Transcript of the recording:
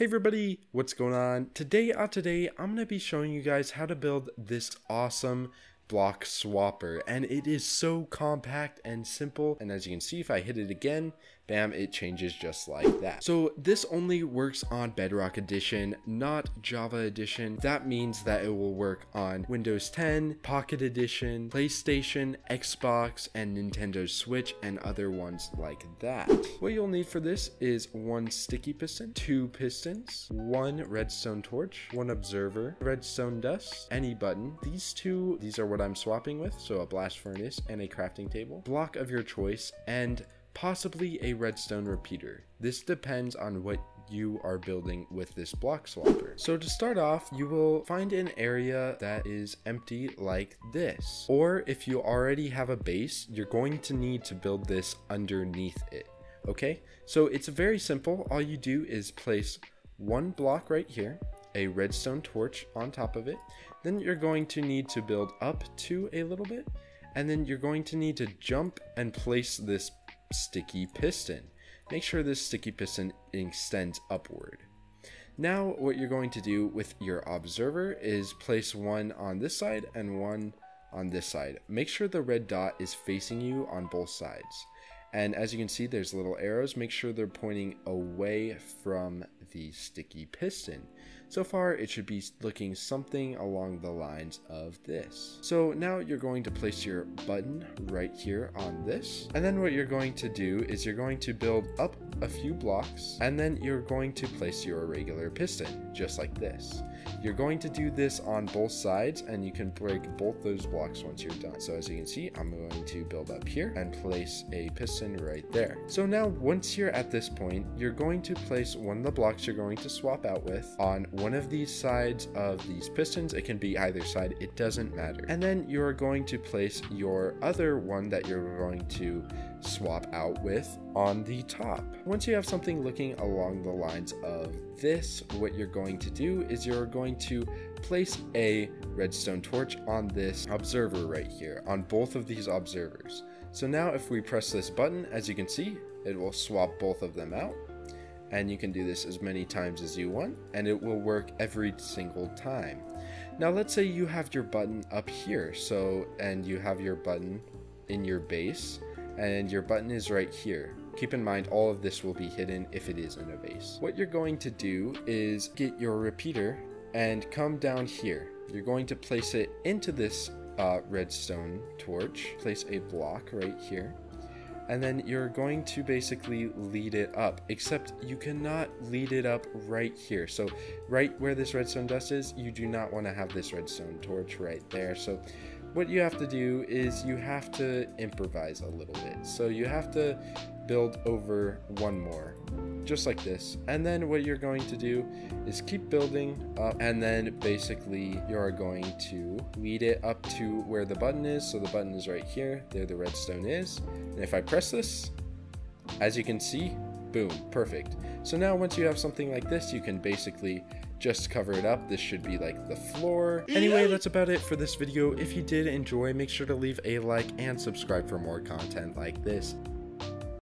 Hey everybody, what's going on? Today, uh, today, I'm going to be showing you guys how to build this awesome block swapper. And it is so compact and simple. And as you can see if I hit it again bam it changes just like that. So this only works on bedrock edition not java edition. That means that it will work on windows 10 pocket edition playstation xbox and nintendo switch and other ones like that. What you'll need for this is one sticky piston two pistons one redstone torch one observer redstone dust any button. These two these are what I'm swapping with, so a blast furnace and a crafting table, block of your choice, and possibly a redstone repeater. This depends on what you are building with this block swapper. So to start off, you will find an area that is empty like this. Or if you already have a base, you're going to need to build this underneath it. Okay, so it's very simple. All you do is place one block right here, a redstone torch on top of it. Then you're going to need to build up to a little bit. And then you're going to need to jump and place this sticky piston. Make sure this sticky piston extends upward. Now what you're going to do with your observer is place one on this side and one on this side. Make sure the red dot is facing you on both sides. And as you can see, there's little arrows. Make sure they're pointing away from the sticky piston. So far, it should be looking something along the lines of this. So now you're going to place your button right here on this. And then what you're going to do is you're going to build up a few blocks and then you're going to place your regular piston, just like this. You're going to do this on both sides and you can break both those blocks once you're done. So as you can see, I'm going to build up here and place a piston right there. So now once you're at this point, you're going to place one of the blocks you're going to swap out with on one of these sides of these pistons. It can be either side, it doesn't matter. And then you're going to place your other one that you're going to swap out with on the top. Once you have something looking along the lines of this, what you're going to do is you're going to place a redstone torch on this observer right here, on both of these observers. So now if we press this button, as you can see, it will swap both of them out. And you can do this as many times as you want, and it will work every single time. Now let's say you have your button up here, so, and you have your button in your base, and your button is right here. Keep in mind all of this will be hidden if it is in a base. What you're going to do is get your repeater and come down here. You're going to place it into this uh, redstone torch, place a block right here, and then you're going to basically lead it up, except you cannot lead it up right here. So right where this redstone dust is, you do not want to have this redstone torch right there. So what you have to do is you have to improvise a little bit. So you have to build over one more, just like this. And then what you're going to do is keep building up and then basically you're going to lead it up to where the button is. So the button is right here, there the redstone is. And if I press this, as you can see, boom, perfect. So now once you have something like this, you can basically just cover it up. This should be like the floor. Anyway, that's about it for this video. If you did enjoy, make sure to leave a like and subscribe for more content like this.